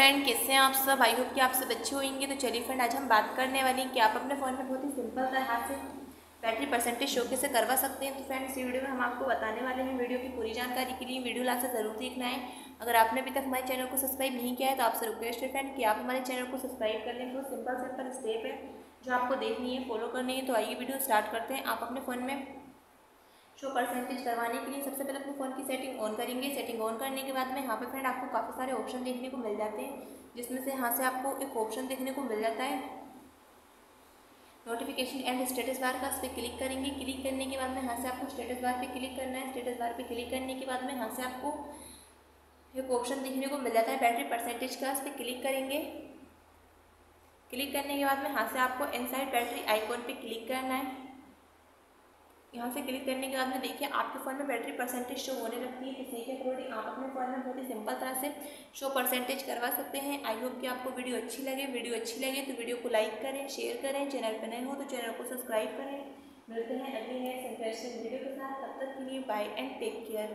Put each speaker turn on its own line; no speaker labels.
Friend कैसे हैं आप सब? आई होप कि आप सब अच्छे होंगे। तो चलिए फ्रेंड आज हम बात करने वाले हैं कि आप अपने फ़ोन में बहुत ही सिंपल तरह से बैटरी परसेंटेज शो कैसे करवा सकते हैं। तो फ्रेंड इस वीडियो में हम आपको बताने वाले हैं वीडियो की पूरी जानकारी के लिए। वीडियो लास्ट ज़रूर देखना है। अगर आपने अभी तक हमारे चैनल को सब्सक्राइब नहीं किया है तो आपसे रिक्वेस्ट है फ्रेंड कि आप हमारे चैनल को सब्सक्राइब कर लें। बहुत सिंपल सिंपल स्टेप है जो आपको देखनी है फॉलो करनी है। तो आइए वीडियो स्टार्ट करते हैं। आप अपने फ़ोन में शो परसेंटेज करवाने के लिए सबसे पहले अपने फ़ोन की सेटिंग ऑन करेंगे। सेटिंग ऑन करने के बाद में यहाँ पे फ्रेंड आपको काफ़ी सारे ऑप्शन देखने को मिल जाते हैं, जिसमें से यहाँ से आपको एक ऑप्शन देखने को मिल जाता है। नोटिफिकेशन एंड स्टेटस बार का इस पर क्लिक करेंगे। क्लिक करने के बाद में यहाँ से आपको स्टेटस बार पे क्लिक करना है। स्टेटस बार पे क्लिक करने के बाद में यहाँ से आपको एक ऑप्शन देखने को मिल जाता है। बैटरी परसेंटेज का इस पर क्लिक करेंगे। क्लिक करने के बाद में यहाँ से आपको इनसाइड बैटरी आइकॉन पे क्लिक करना है। यहाँ से क्लिक करने के बाद में देखिए, आपके फ़ोन में बैटरी परसेंटेज शो होने लगती है। इसी के अकॉर्डिंग आप अपने फ़ोन में बहुत ही सिंपल तरह से शो परसेंटेज करवा सकते हैं। आई होप कि आपको वीडियो अच्छी लगे। वीडियो अच्छी लगे तो वीडियो को लाइक करें शेयर करें। चैनल पर नए हो तो चैनल को सब्सक्राइब करें। मिलते हैं अगले नए इंटरेस्टिंग वीडियो के साथ। तब तक के लिए बाय एंड टेक केयर